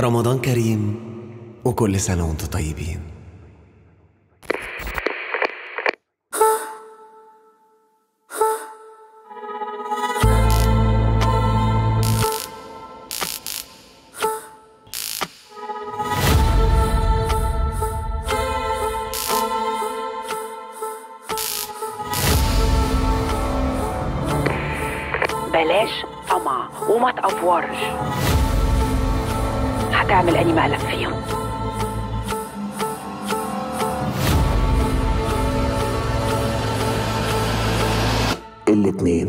رمضان كريم وكل سنة وأنتم طيبين. بلاش طمع وما تقفورش هتعمل اني مقلب فيهم. الاتنين.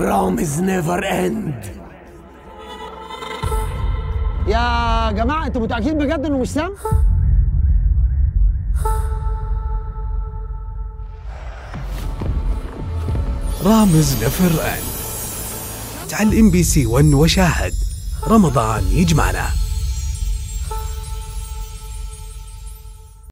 رامز never end يا جماعة أنتوا متأكدين بجد إنه مش سام؟ رامز never end. على ال MBC 1 وشاهد. رمضان يجمعنا.